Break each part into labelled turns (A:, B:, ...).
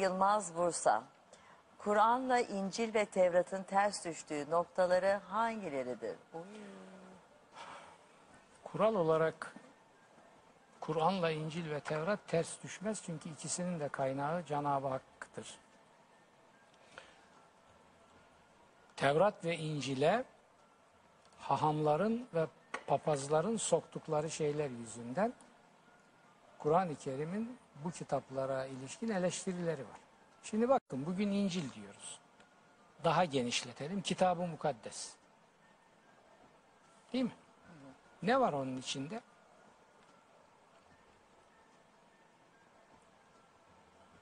A: Yılmaz Bursa. Kur'an'la İncil ve Tevrat'ın ters düştüğü noktaları hangileridir?
B: Kural olarak Kur'an'la İncil ve Tevrat ters düşmez çünkü ikisinin de kaynağı Cenab-ı Hakk'tır. Tevrat ve İncil'e hahamların ve papazların soktukları şeyler yüzünden Kur'an-ı Kerim'in bu kitaplara ilişkin eleştirileri var. Şimdi bakın bugün İncil diyoruz. Daha genişletelim. Kitab-ı Mukaddes. Değil mi? Ne var onun içinde?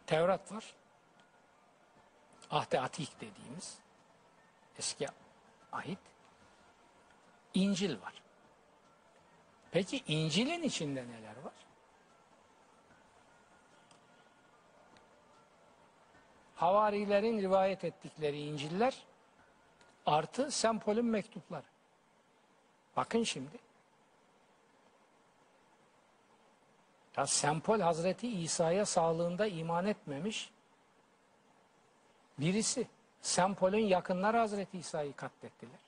B: Tevrat var. Ahde Atik dediğimiz eski ahit. İncil var. Peki İncil'in içinde neler var? Havarilerin rivayet ettikleri İncil'ler artı Sempol'ün mektupları. Bakın şimdi. Ya Sempol Hazreti İsa'ya sağlığında iman etmemiş birisi. Sempol'ün yakınları Hazreti İsa'yı katlettiler.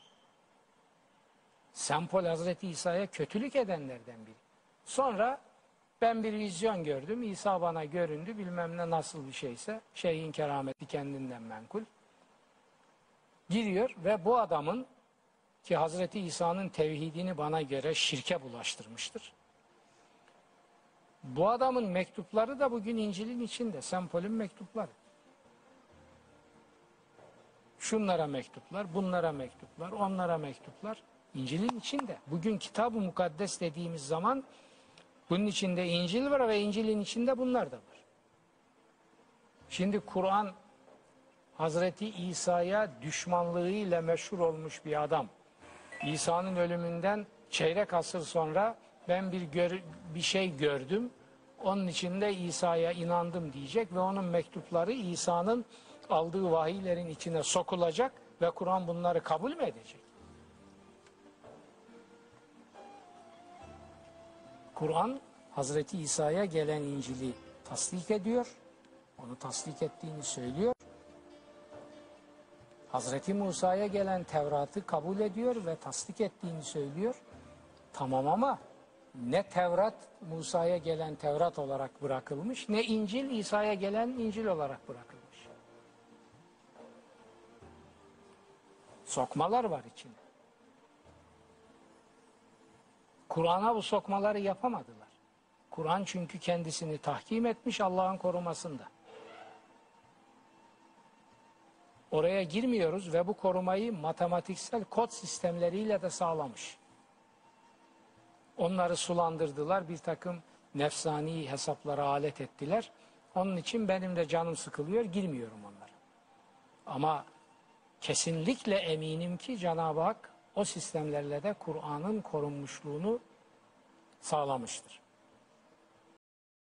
B: Sempol Hazreti İsa'ya kötülük edenlerden biri. Sonra ben bir vizyon gördüm. İsa bana göründü. Bilmem ne nasıl bir şeyse. Şeyin kerameti kendinden menkul. Giriyor ve bu adamın ki Hazreti İsa'nın tevhidini bana göre şirke bulaştırmıştır. Bu adamın mektupları da bugün İncil'in içinde. Sempol'ün mektupları. Şunlara mektuplar, bunlara mektuplar, onlara mektuplar. İncil'in içinde. Bugün Kitab-ı Mukaddes dediğimiz zaman bunun içinde İncil var ve İncil'in içinde bunlar da var. Şimdi Kur'an Hazreti İsa'ya düşmanlığıyla meşhur olmuş bir adam. İsa'nın ölümünden çeyrek asır sonra ben bir gör, bir şey gördüm. Onun içinde İsa'ya inandım diyecek ve onun mektupları İsa'nın aldığı vahiylerin içine sokulacak ve Kur'an bunları kabul mü edecek? Kur'an Hazreti İsa'ya gelen İncil'i tasdik ediyor. Onu tasdik ettiğini söylüyor. Hazreti Musa'ya gelen Tevrat'ı kabul ediyor ve tasdik ettiğini söylüyor. Tamam ama ne Tevrat Musa'ya gelen Tevrat olarak bırakılmış ne İncil İsa'ya gelen İncil olarak bırakılmış. Sokmalar var içinde. Kur'an'a bu sokmaları yapamadılar. Kur'an çünkü kendisini tahkim etmiş Allah'ın korumasında. Oraya girmiyoruz ve bu korumayı matematiksel kod sistemleriyle de sağlamış. Onları sulandırdılar, bir takım nefsani hesaplara alet ettiler. Onun için benim de canım sıkılıyor, girmiyorum onlara. Ama kesinlikle eminim ki Cenab-ı Hak o sistemlerle de Kur'an'ın korunmuşluğunu sağlamıştır.